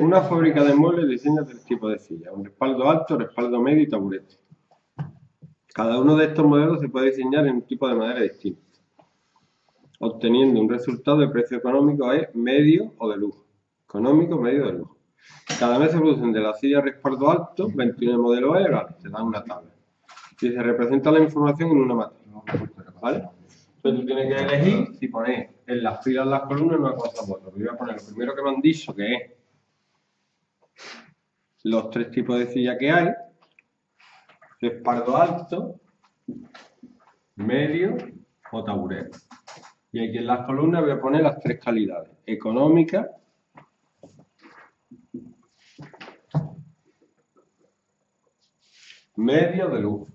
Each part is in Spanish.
Una fábrica de muebles diseña tres tipos de sillas, un respaldo alto, respaldo medio y taburete. Cada uno de estos modelos se puede diseñar en un tipo de madera distinto, obteniendo un resultado de precio económico es medio o de lujo. Económico, medio de lujo. Cada mes se producen de la silla respaldo alto 21 modelos E, vale, te dan una tabla. Y se representa la información en una matriz. ¿Vale? Entonces tú tienes que elegir si pones en las filas las columnas una cosa u otra. Yo voy a poner lo primero que me han dicho, que es los tres tipos de silla que hay. Respaldo alto, medio o taburete. Y aquí en las columnas voy a poner las tres calidades. Económica, medio de luz.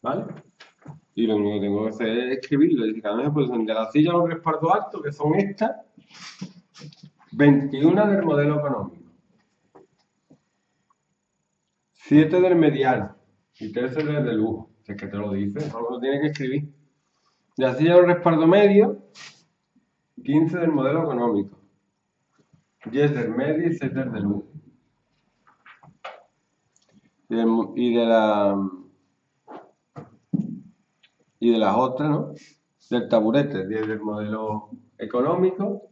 ¿Vale? Y lo único que tengo que hacer es escribirlo. Y cada vez pues, de la silla un respaldo alto, que son estas, 21 del modelo económico. 7 del mediano y 13 del de lujo. es que te lo dice, solo lo tienes que escribir. De la silla un respaldo medio, 15 del modelo económico. 10 del medio y 6 del de lujo. y de la y de las otras, ¿no? Del taburete, 10 del modelo económico,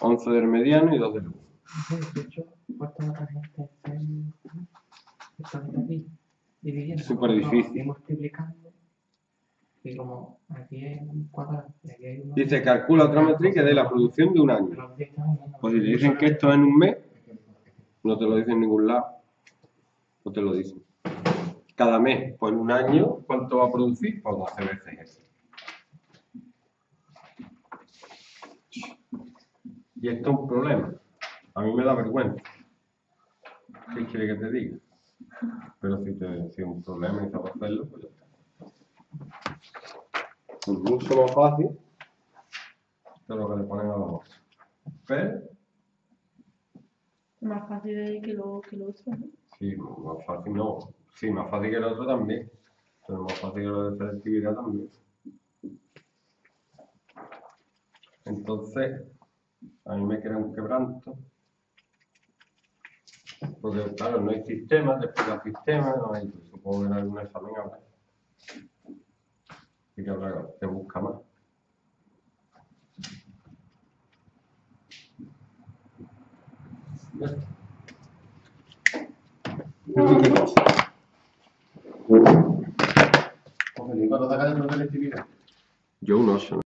11 del mediano y 2 del lujo. Súper difícil. Dice, calcula otra matriz que dé la producción de un año. Pues si te dicen que esto es en un mes, no te lo dicen en ningún lado. No te lo dicen cada mes, por un año, ¿cuánto va a producir? Pues 12 veces eso. Y esto es un problema. A mí me da vergüenza. ¿Qué quiere que te diga? Pero si, te, si es un problema y sabes hacerlo, pues ya está. Es mucho más fácil de lo que le ponen a la voz. Pero... Más fácil que lo, que lo otro, ¿no? Sí, más fácil no. Sí, más fácil que el otro también. Pero más fácil que lo de selectividad también. Entonces, a mí me crea un quebranto. Porque, claro, no hay sistema, te explica sistema, no hay, pues, supongo que en algún examen habrá. Y que habrá, te busca más. Ya está. Cuando saca de selectividad. Yo un 8.